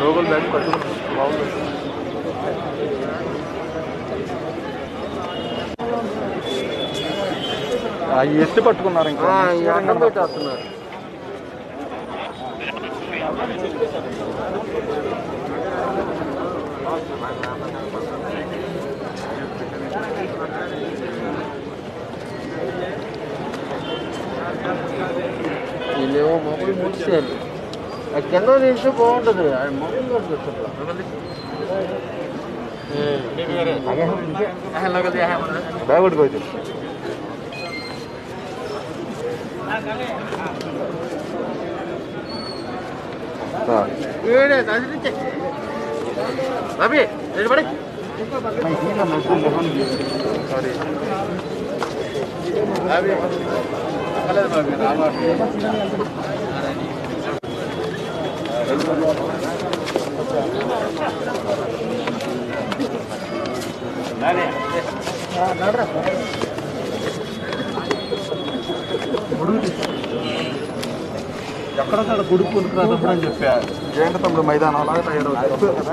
రోగులు కట్టుకున్నాం బాగుంది. ఎత్తి పట్టుకున్నారు ఇంకా. పెట్టేస్తున్నారు. వీళ్ళేమో మొబైల్ ముడిచారు ఆ కింద నిలిచి బాగుంటుంది ఆ మొబైల్ బ్యాగ్ పట్టుకోవచ్చు రవి నిలబడి సారీ ఎక్కడ సార్ గుడి పులుకురాదప్పుడు అని చెప్పా. జయంత తమ్ముడు మైదానం? అలాగే తయారవుతారు అంత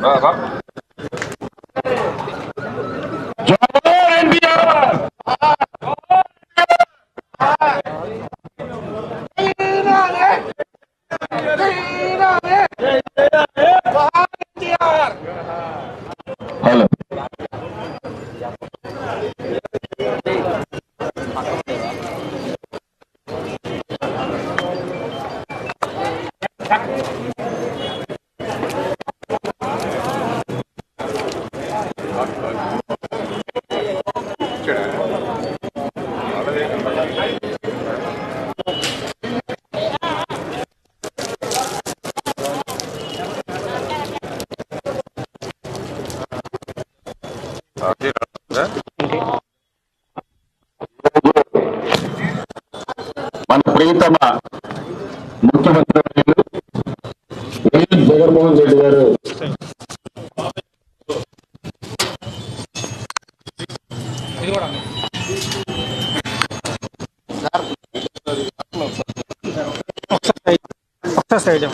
Vamos, vamos. మన ప్రియతమ ముఖ్యమంత్రి జగన్మోహన్ రెడ్డి గారు. ఒకసారి సైడ్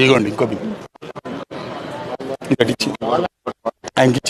ఇదిగోండి ఇంకో బిల్ ఆయనకి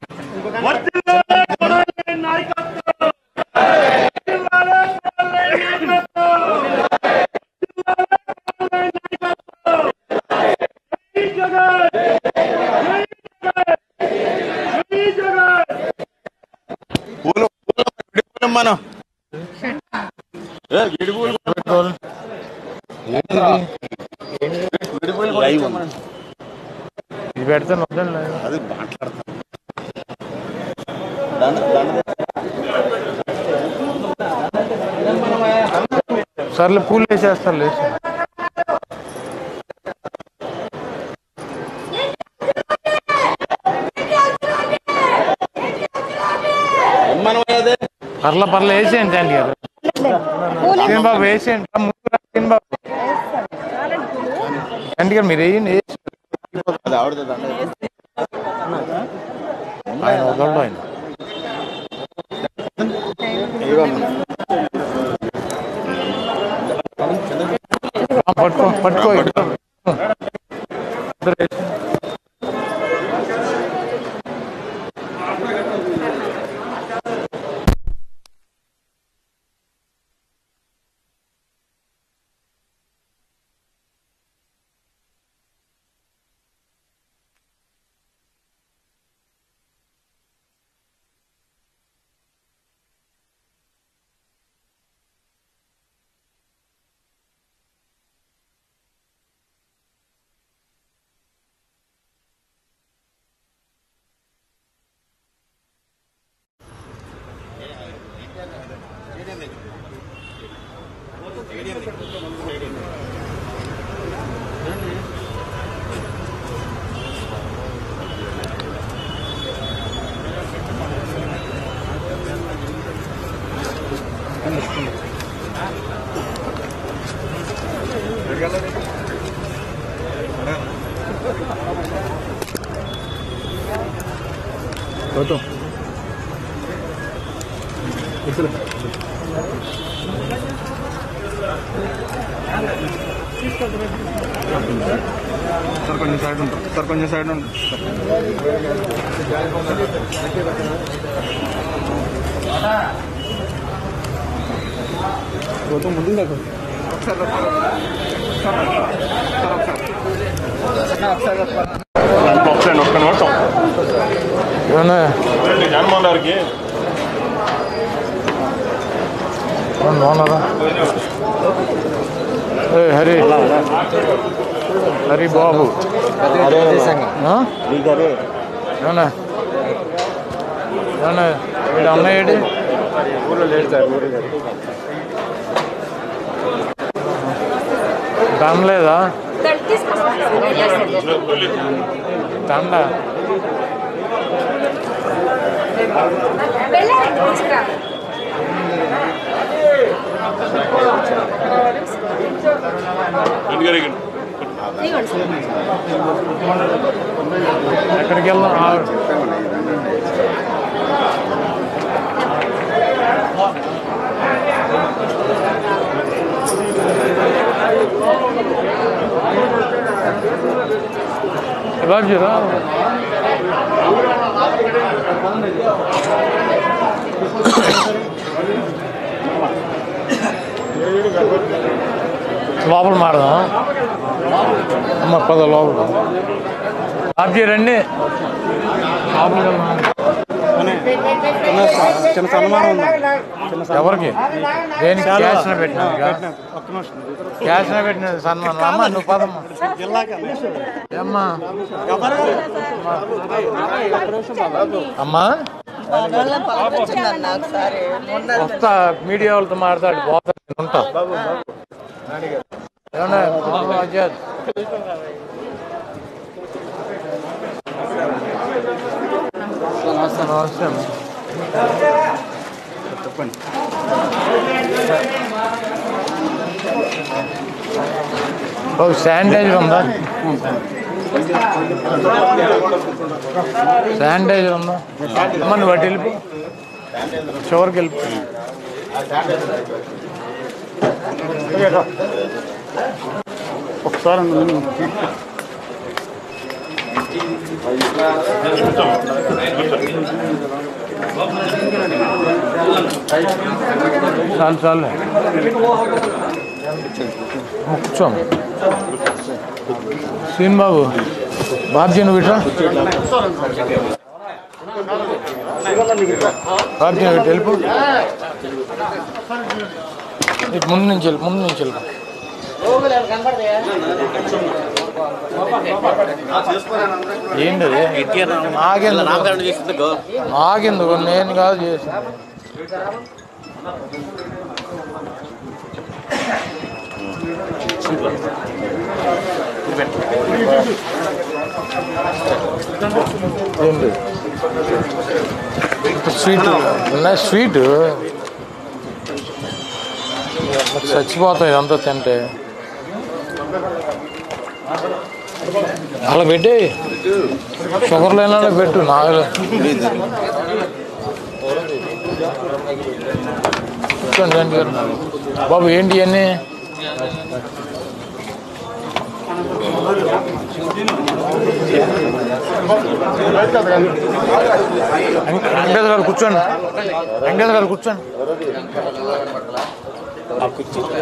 విడిపోయాం మనం. ఇది పెడతాను అది సర్లే పూలు వేసేస్తాను లేచి మనం అదే పర్ల పర్ల వేసేయండి అండి గారు. సీన్ బాబు వేసేయండి. ముందు రా, సీన్ బాబు? అండి గారు మీరు వేయండి ఆయన వదలడు ఆయన. పట్టుకో పట్టుకో సార్ కొంచెం సైడ్ ఉంటారు సార్ కొంచెం సైడ్ ఉంటారు ఒకసారి ఒక్క నిమిషం ఏమన్నా జగన్మోహన్ గారికి ಒಂದು ಓನರ ಏ ಹರಿ ಹರಿ ಬಾಬು ಹಾಂ ಏನ ಏನ ಇಡ ಅನ್ನ ಇಡಿ ಊರಲ್ಲಿ ಹೇಳ್ತಾರೆ ಊರಿಗೆ ತಣ್ಣಲೇದಾ ತಣ್ಣ ಬೆಲ್ಲ ఎక్కడికి వెళ్దాం ఆ, బాబుజీ రా లోపల మాడదాం అమ్మ పద లోపల. బాబుజీ రండి. చిన్న సన్మానం ఎవరికి దేనికి క్యాష్ పెట్టినది క్యాష్ పెట్టినది సన్మానం. అమ్మ నువ్వు పదమ్మ. ఏమ్మా? అమ్మా? వస్తా మీడియా వాళ్ళతో మాట్లాడి పోతా ఉంటా. నమస్తే నమస్తే శానిటైజర్ ఉందా? శానిటైజర్ ఉందా? అమ్మ నువ్వు అటు వెళ్ళిపో చివరికి వెళ్ళిపో ఒకసారి చాలు చాలు కూర్చోం సీన్ బాబు బాబ్జీ నువ్వు ఇట్రా బాబ్జీ నువ్వు ఇటు వెళ్ళిపో ఇటు ముందు నుంచి వెళ్ళి ముందు నుంచి వెళ్ళిపో ఏంటి అది? నాకెందుకు నాకెందుకు నేను కాదు చేసింది. ఏంటి స్వీట్ ఉన్నాయి స్వీట్. చచ్చిపోతాయి ఇదంతా తింటే. అలా పెట్టి షుగర్ లేని వాళ్ళకి పెట్టు నాగలే. కూర్చోండి గారు. బాబు ఏంటి అన్నీ వెంకటేశ్వర గారు కూర్చోండి. వెంకటేశ్వర గారు కూర్చోండి. आपको चीज का